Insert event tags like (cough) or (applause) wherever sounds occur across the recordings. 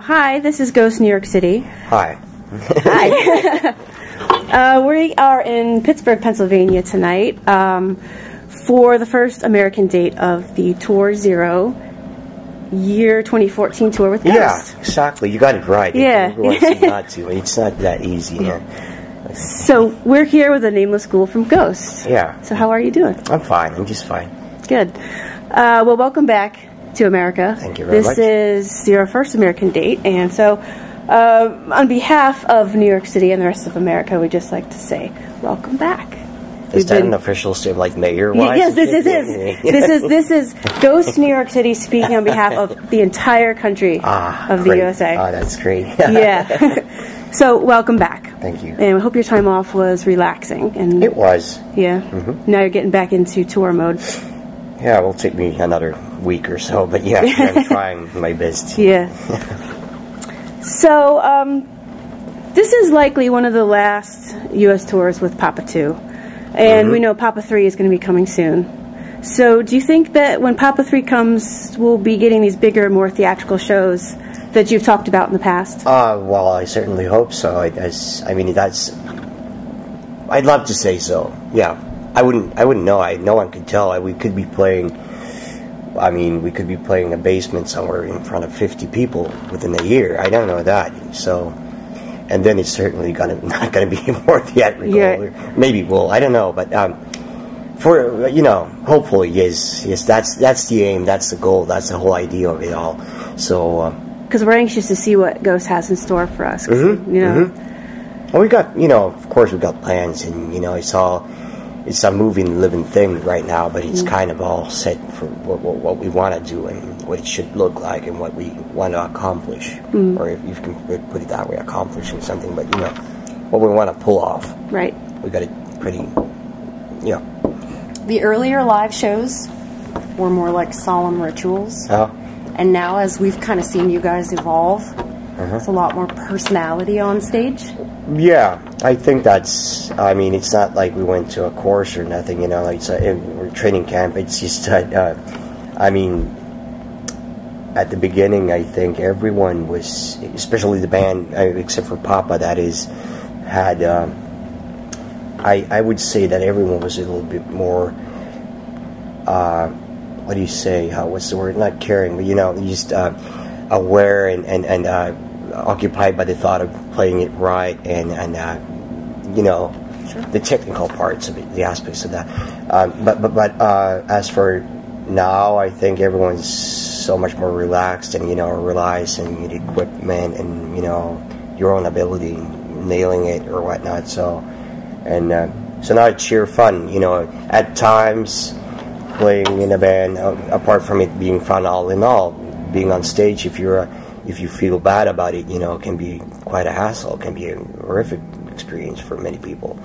Hi, this is Ghost New York City. Hi. Hi. (laughs) (laughs) uh, we are in Pittsburgh, Pennsylvania tonight um, for the first American date of the Tour Zero year 2014 tour with Ghost. Yeah, exactly. You got it right. Yeah. Not to. (laughs) It's not that easy. Know? So we're here with a nameless ghoul from Ghost. Yeah. So how are you doing? I'm fine. I'm just fine. Good. Uh, well, welcome back to America. Thank you very this much. is your first American date, and so uh, on behalf of New York City and the rest of America, we'd just like to say welcome back. Is We've that been- an official statement, like mayor wise? Yes, this is this. (laughs) this is this is Ghost New York City speaking on behalf of the entire country ah, of the. USA. Ah, that's great. (laughs) yeah. (laughs) so welcome back. Thank you. And we hope your time off was relaxing. And It was. yeah, Mm-hmm. now you're getting back into tour mode. Yeah, it will take me another week or so, but yeah, I'm (laughs) trying my best. Yeah. (laughs) so, um, this is likely one of the last U.S. tours with Papa 2. And we know Papa 3 is going to be coming soon. So, do you think that when Papa 3 comes, we'll be getting these bigger, more theatrical shows that you've talked about in the past? Uh, well, I certainly hope so. I, that's, I mean, that's. I'd love to say so. Yeah, I wouldn't. I wouldn't know. I no one could tell. I, we could be playing. I mean, we could be playing a basement somewhere in front of fifty people within a year. I don't know that. So, and then it's certainly gonna (laughs) not gonna be (laughs) more theatrical. Yeah. Maybe will. I don't know. But um, for you know, hopefully, yes, yes. That's that's the aim. That's the goal. That's the whole idea of it all. So. Um, Because we're anxious to see what Ghost has in store for us. Mm-hmm, You know, Well, we got, you know, of course, we've got plans, and you know, it's all, it's a moving, living thing right now. But it's kind of all set for what, what, what we want to do and what it should look like and what we want to accomplish, or if you can put it that way, accomplishing something. But you know, what we want to pull off, right. we got it pretty, you know. The earlier live shows were more like solemn rituals. Uh, And now, as we've kind of seen you guys evolve, Uh-huh. there's a lot more personality on stage. Yeah, I think that's. I mean, it's not like we went to a course or nothing. You know, it's a, we're training camp. It's just that. Uh, I mean, at the beginning, I think everyone was, especially the band, uh, except for Papa, that is, had. Um, I I would say that everyone was a little bit more. Uh, what do you say? How what's the word? Not caring, but you know, just uh, aware and and and uh, occupied by the thought of playing it right and and uh, you know the technical parts of it, the aspects of that. Um, but but but uh, as for now, I think everyone's so much more relaxed and you know relies on the equipment and you know your own ability nailing it or whatnot. So and uh, so now it's sheer fun. You know, at times playing in a band, uh, apart from it being fun all in all, being on stage, if you're if you feel bad about it, you know, it can be quite a hassle. It can be a horrific experience for many people.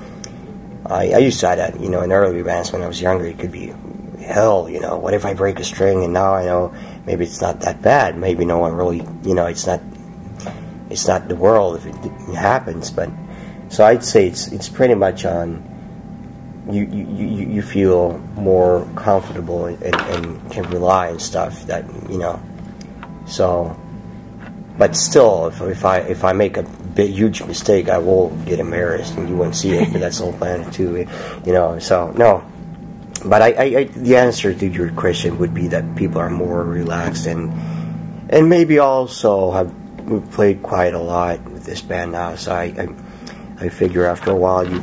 I, I used to have that, you know, in early bands when I was younger. It could be hell, you know. What if I break a string? And now I know maybe it's not that bad. Maybe no one really, you know, it's not it's not the world if it happens. But so I'd say it's it's pretty much on you you, you, you feel more comfortable and, and can rely on stuff that you know. So, but still, if, if I if I make a big, huge mistake, I will get embarrassed, and you won't see it. But that's the whole plan too, you know. So no, but I, I, I the answer to your question would be that people are more relaxed and and maybe also have we've played quite a lot with this band now. So I I, I figure after a while you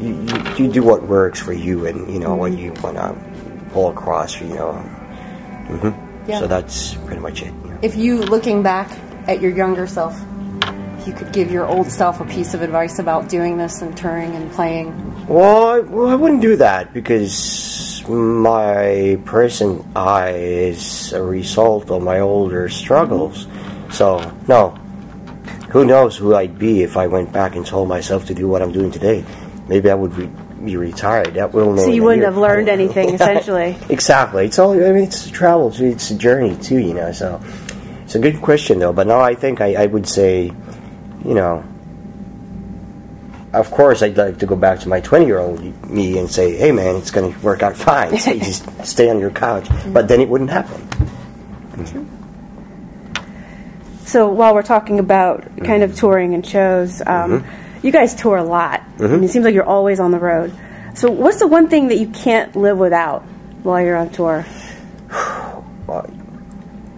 you, you, you do what works for you and you know what you want to pull across you know hmm Yeah. so that's pretty much it yeah. If you, looking back at your younger self, you could give your old self a piece of advice about doing this and touring and playing. well, I, well I wouldn't do that because my present I is a result of my older struggles so no who knows who I'd be if I went back and told myself to do what I'm doing today maybe I would re- be retired that will know So you wouldn't have learned (laughs) anything, essentially. Exactly. It's all. I mean, it's a travel. It's a journey too. You know. So it's a good question though. But no, I think I, I would say, you know, of course, I'd like to go back to my twenty-year-old me and say, "Hey, man, it's going to work out fine. (laughs) So you just stay on your couch." Mm-hmm. But then it wouldn't happen. So while we're talking about kind of mm-hmm. touring and shows, um, mm-hmm. You guys tour a lot. I mean, it seems like you're always on the road. So what's the one thing that you can't live without while you're on tour? (sighs)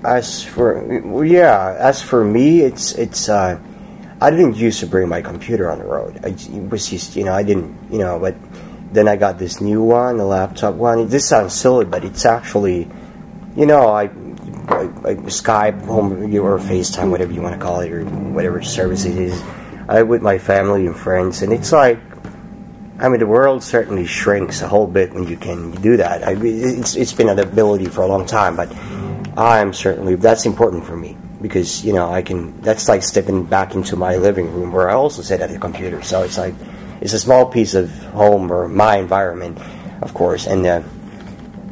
As for yeah, as for me, it's it's. Uh, I didn't used to bring my computer on the road. I it was just you know I didn't you know, but then I got this new one, the laptop one. This sounds silly, but it's actually, you know, I, I, I Skype, home or FaceTime, whatever you want to call it, or whatever service it is. With my family and friends, and it's like I mean, the world certainly shrinks a whole bit when you can do that. I, it's, it's been an ability for a long time, but I'm certainly that's important for me because you know I can. That's like stepping back into my living room where I also sit at the computer. So it's like it's a small piece of home or my environment, of course, and uh,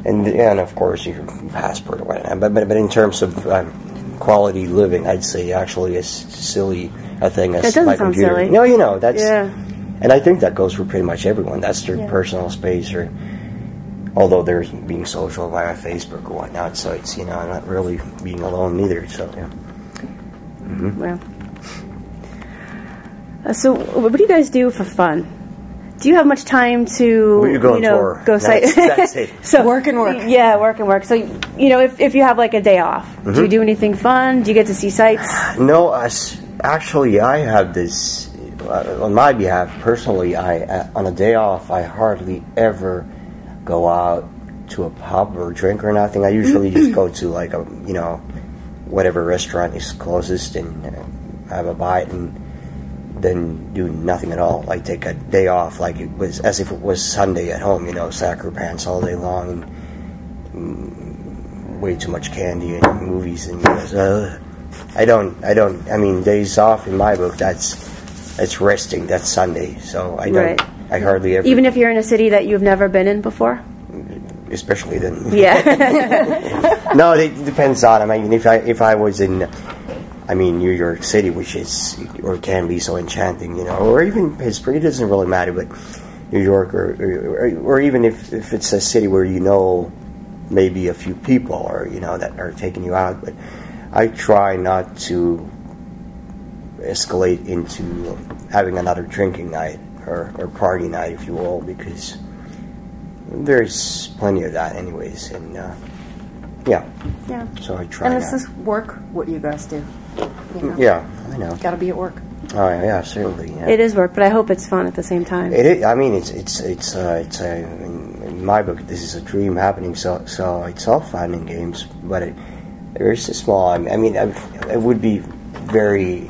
and and of course your passport or whatnot. But but, but in terms of um, quality living, I'd say actually as silly a thing as That my computer. silly. No, you know that's Yeah. and I think that goes for pretty much everyone. That's their Yeah. personal space, or although they're being social via Facebook or whatnot. So it's you know I'm not really being alone either. So yeah. Well. Uh, so, what do you guys do for fun? Do you have much time to, We go on know, tour. go sight? That's- that's it. (laughs) so Work and work. Yeah, work and work. So, you know, if, if you have like a day off, Mm-hmm. do you do anything fun? Do you get to see sights? No, as, actually, I have this uh, on my behalf personally. I uh, on a day off, I hardly ever go out to a pub or drink or nothing. I usually just go to like a you know whatever restaurant is closest and uh, have a bite and then do nothing at all. Like take a day off, like it was as if it was Sunday at home. You know, sacker pants all day long and mm, way too much candy and movies and uh, I don't I don't I mean days off in my book that's that's resting that's Sunday so I don't Right. I hardly ever Even if you're in a city that you've never been in before? especially then Yeah. (laughs) no it depends on I mean if I if I was in I mean New York City which is or can be so enchanting you know or even Pittsburgh it doesn't really matter but New York or or, or even if, if it's a city where you know maybe a few people or you know that are taking you out but I try not to escalate into having another drinking night or, or party night if you will because there's plenty of that anyways and uh, yeah yeah. so I try And this is work, what you guys do. You know, yeah I know Got to be at work. oh yeah certainly yeah. It is work, but I hope it's fun at the same time. It is, I mean, it's it's it's uh, it's a, in, in my book. This is a dream happening. So so it's all fun and games, but it, a small. I mean, I, it would be very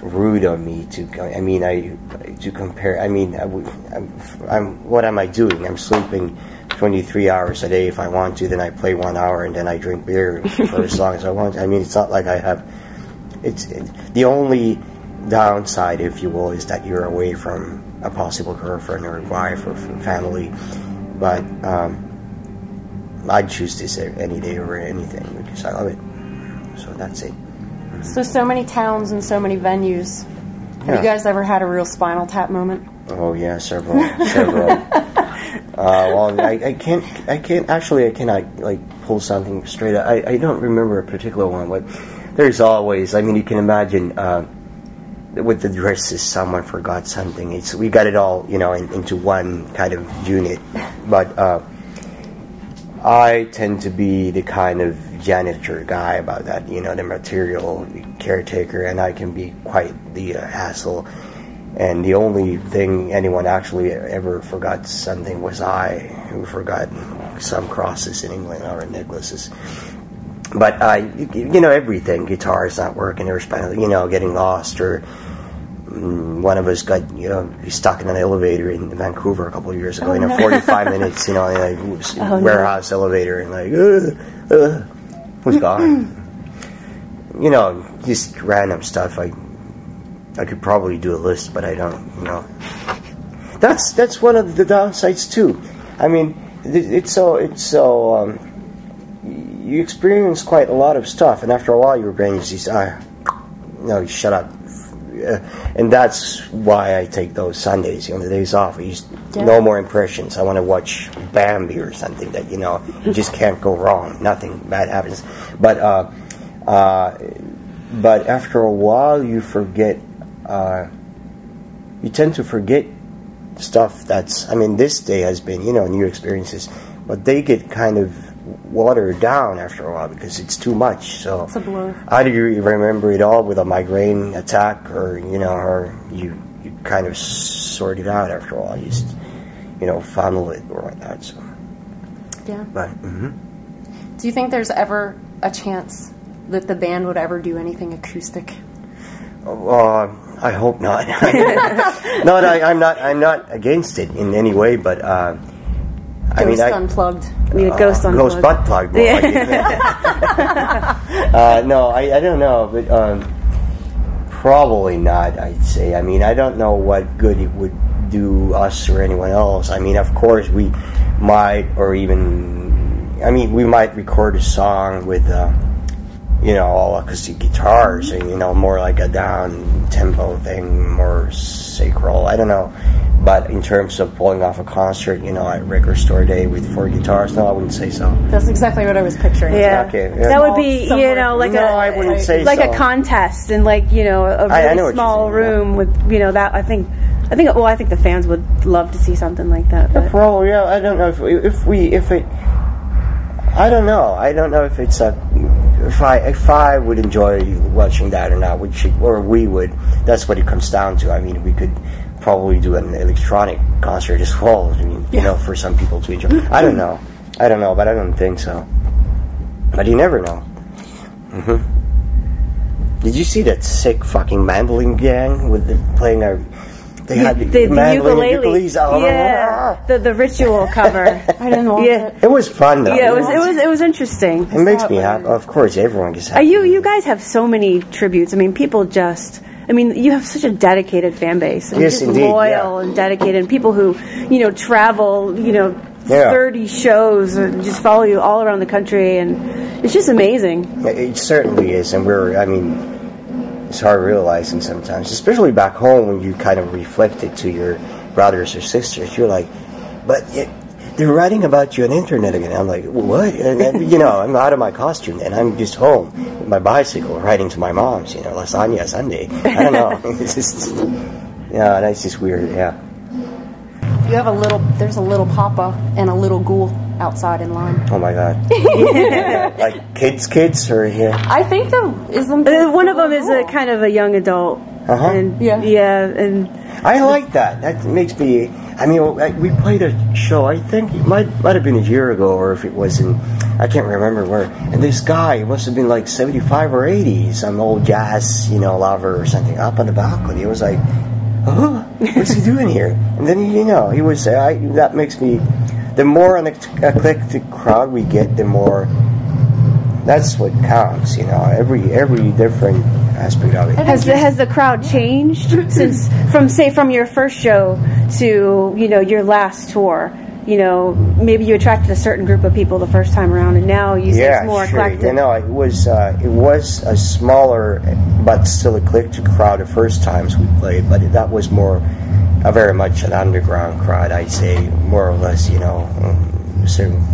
rude of me to. I mean, I to compare. I mean, I would. I'm, I'm what am I doing? I'm sleeping. 23 hours a day if I want to, then I play one hour and then I drink beer for as long as I want. I mean, it's not like I have it's it, the only downside, if you will, is that you're away from a possible girlfriend or wife or family. But um, I'd choose this any day over anything because I love it. So that's it. So, so many towns and so many venues. Have Yeah. you guys ever had a real spinal tap moment? Oh yeah, several, several. (laughs) Uh, well, I, I can't, I can't actually, I cannot like pull something straight. up. I, I don't remember a particular one, but there's always. I mean, you can imagine uh, with the dresses, someone forgot something. It's we got it all, you know, in, into one kind of unit. But uh, I tend to be the kind of janitor guy about that, you know, the material caretaker, and I can be quite the uh, hassle. And the only thing anyone actually ever forgot something was I, who forgot some crosses in England or necklaces. But I, you know, everything, guitars not working, or you know, getting lost, or mm, one of us got, you know, stuck in an elevator in Vancouver a couple of years ago in a 45 (laughs) minutes, you know, in a Oh, no. warehouse elevator, and like, uh, uh, was gone. (laughs) you know, just random stuff. I I could probably do a list, but I don't. You know, that's that's one of the downsides too. I mean, it, it's so it's so um, you experience quite a lot of stuff, and after a while, your brain just ah, no, shut up. And that's why I take those Sundays, you know, the days off. Just Yeah. no more impressions. I want to watch Bambi or something that you know you just can't go wrong. Nothing bad happens. But uh, uh, but after a while, you forget. Uh, you tend to forget stuff that's. I mean, this day has been you know new experiences, but they get kind of watered down after a while because it's too much. So It's a blur. either you remember it all with a migraine attack, or you know, or you you kind of sort it out after a while. You just you know funnel it or whatnot. So, Yeah. but. mm-hmm. Do you think there's ever a chance that the band would ever do anything acoustic? Uh, I hope not. (laughs) no, I, I'm not. I'm not against it in any way, but uh, I Ghost mean, I, unplugged. I mean, a ghost on ghost butt plug. More like uh, no, I, I don't know, but um, probably not. I'd say. I mean, I don't know what good it would do us or anyone else. I mean, of course, we might, or even, I mean, we might record a song with. Uh, you know, all acoustic guitars, and you know, more like a down tempo thing, more sacral. I don't know, but in terms of pulling off a concert, you know, at record store day with four guitars, no, I wouldn't say so. That's exactly what I was picturing. Yeah. Okay, yeah. That would be, you know, like No, a I wouldn't say like so. a contest and like you know a really know what you're small saying, yeah. room with you know that I think I think well I think the fans would love to see something like that. But. Probably, yeah. I don't know if we, if we if it. I don't know. I don't know if it's a. If I if I would enjoy watching that or not, which or we would. That's what it comes down to. I mean, we could probably do an electronic concert as well. I mean, you know, for some people to enjoy. I don't know. I don't know, but I don't think so. But you never know. Mm-hmm. Did you see that sick fucking mandolin gang with the, playing a? They had the, the mandolin ukulele, ukuleles. Oh, yeah, the the ritual cover. (laughs) I didn't watch Yeah. it. It was fun though. yeah, it was it was it was interesting. It makes me happy. Of course, everyone gets happy. you you guys have so many tributes. I mean, people just. I mean, you have such a dedicated fan base. Mean, Yes, just indeed, loyal yeah. and dedicated, and people who you know travel, you know, Yeah. thirty shows and just follow you all around the country, and it's just amazing. It certainly is, and we're. I mean, it's hard realizing sometimes, especially back home when you kind of reflect it to your brothers or sisters. You're like, but it, they're writing about you on the internet again. I'm like, what? And then, you know, I'm out of my costume, and I'm just home with my bicycle, writing to my mom's. You know, lasagna Sunday. I don't know. (laughs) it's just, yeah, that's just weird. Yeah. You have a little. There's a little papa and a little ghoul outside in line. Oh my god. (laughs) like kids, kids, or yeah. I think the isn't Uh, one of them is a kind of a young adult, Uh-huh. and Yeah. yeah, and I like that. That makes me. I mean, we played a show. I think it might might have been a year ago, or if it was in, I can't remember where. And this guy must have been like seventy five or eighty, some old jazz, you know, lover or something, up on the balcony. It was like, oh, what's he doing here? And then you know, he was. I, that makes me. The more an eclectic crowd we get, the more. That's what counts, you know. Every every different aspect of it. has the, has the crowd changed (clears throat) since from say from your first show to you know your last tour? You know, maybe you attracted a certain group of people the first time around, and now you say yeah, it's more sure. eclectic. You know, it was uh, it was a smaller but still a eclectic crowd the first times we played, but that was more a very much an underground crowd. I'd say more or less. You know, um,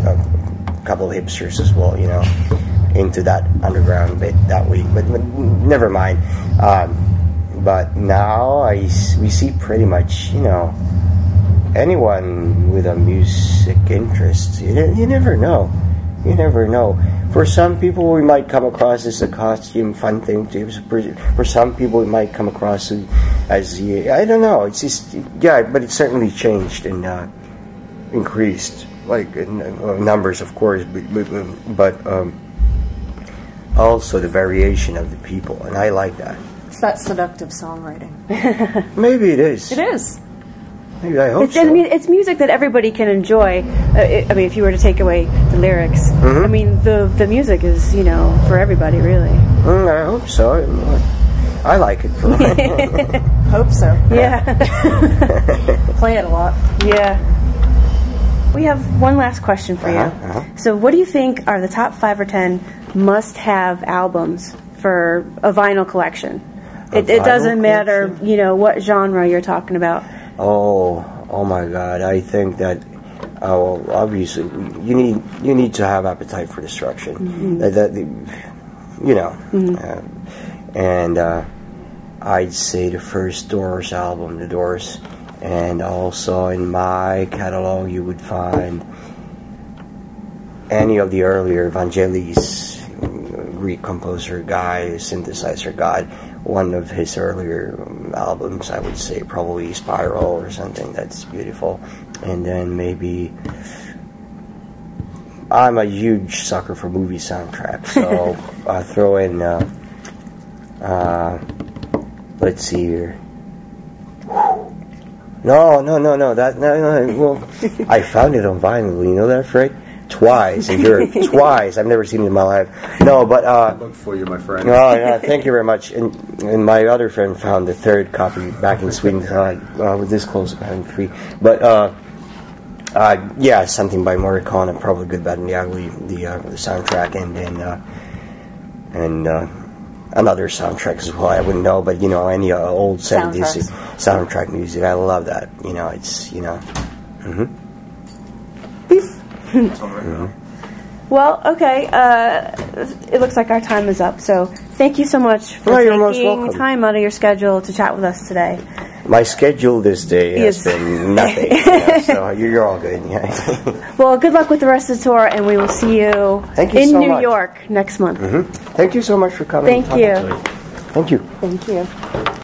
a couple of hipsters as well. You know, into that underground bit that week, but, but never mind. Um, but now I we see pretty much you know anyone with a music interest. You, you never know. You never know. For some people, we might come across as a costume fun thing. To, for, for some people, we might come across as, I don't know. It's just yeah, but it's certainly changed and uh, increased, like in uh, numbers, of course, but, but um, also the variation of the people, and I like that. It's that seductive songwriting. (laughs) Maybe it is. It is. Maybe I hope It's, so. I mean, it's music that everybody can enjoy. Uh, it, I mean, if you were to take away the lyrics, Mm-hmm. I mean, the the music is you know for everybody really. Mm, I hope so. I like it. For (laughs) Hope so. (laughs) Yeah, Play it a lot. yeah. We have one last question for you. Uh-huh, uh-huh. So, what do you think are the top five or ten must-have albums for a vinyl collection? It, it vinyl doesn't matter, collection? you know, what genre you're talking about. oh, oh my God! I think that. Oh, well, obviously, you need you need to have appetite for destruction. Mm-hmm. That, that- you know, uh, and uh, I'd say the first Doors album, The Doors, and also in my catalog you would find any of the earlier Vangelis, Greek composer guy, synthesizer guy. One of his earlier albums, I would say probably Spiral or something that's beautiful, and then maybe I'm a huge sucker for movie soundtracks, so (laughs) I throw in. Uh, uh, let's see here. No, no, no, no. That no, no. Well, (laughs) I found it on vinyl. You know that, Fred? Twice in Europe. (laughs) Twice. I've never seen it in my life. No, but uh, Look for you, my friend. Oh yeah, thank you very much. And, and my other friend found the third copy back in Sweden. Uh, uh, with this close, I had three. But uh, uh, yeah, something by Morricone, probably Good, Bad, and the Ugly, the, uh, the soundtrack, and then uh, and uh, another soundtrack as well. I wouldn't know, but you know, any uh, old seventies soundtrack music, I love that. You know, it's you know. It's on now. Well, okay. Uh, it looks like our time is up. So thank you so much for taking time out of your schedule to chat with us today. My schedule this day has Yes. been (laughs) nothing. yeah, so you're, all good. Yeah. (laughs) Well, good luck with the rest of the tour, and we will see you, Thank you in so New much. York next month. Thank you so much for coming. Thank you. Thank you. Thank you.